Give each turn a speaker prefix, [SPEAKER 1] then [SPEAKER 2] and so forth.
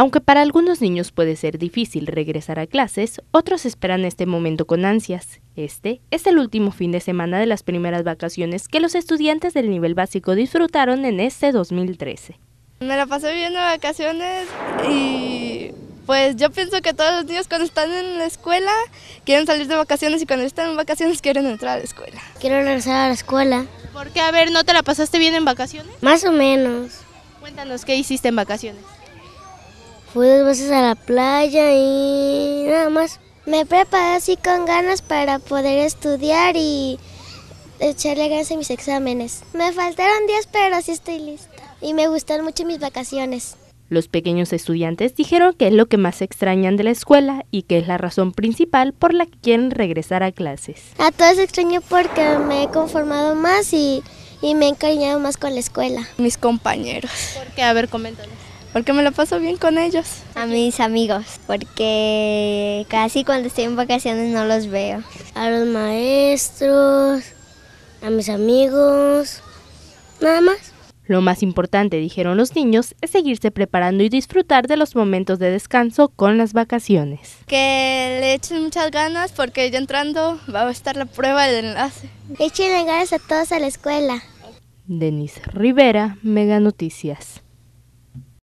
[SPEAKER 1] Aunque para algunos niños puede ser difícil regresar a clases, otros esperan este momento con ansias. Este es el último fin de semana de las primeras vacaciones que los estudiantes del nivel básico disfrutaron en este 2013.
[SPEAKER 2] Me la pasé bien de vacaciones y pues yo pienso que todos los niños cuando están en la escuela quieren salir de vacaciones y cuando están en vacaciones quieren entrar a la escuela.
[SPEAKER 3] Quiero regresar a la escuela.
[SPEAKER 1] ¿Por qué? A ver, ¿no te la pasaste bien en vacaciones?
[SPEAKER 3] Más o menos.
[SPEAKER 1] Cuéntanos, ¿qué hiciste en vacaciones?
[SPEAKER 3] Fui dos veces a la playa y nada más.
[SPEAKER 4] Me preparé así con ganas para poder estudiar y echarle ganas a mis exámenes. Me faltaron días, pero sí estoy lista. Y me gustan mucho mis vacaciones.
[SPEAKER 1] Los pequeños estudiantes dijeron que es lo que más extrañan de la escuela y que es la razón principal por la que quieren regresar a clases.
[SPEAKER 4] A todos extraño porque me he conformado más y, y me he encariñado más con la escuela.
[SPEAKER 2] Mis compañeros.
[SPEAKER 1] ¿Por qué? A ver, coméntanos
[SPEAKER 2] porque me lo paso bien con ellos.
[SPEAKER 5] A mis amigos, porque casi cuando estoy en vacaciones no los veo.
[SPEAKER 3] A los maestros, a mis amigos, nada más.
[SPEAKER 1] Lo más importante, dijeron los niños, es seguirse preparando y disfrutar de los momentos de descanso con las vacaciones.
[SPEAKER 2] Que le echen muchas ganas porque ya entrando va a estar la prueba del enlace.
[SPEAKER 4] Echen ganas a todos a la escuela.
[SPEAKER 1] Denise Rivera, Mega Noticias.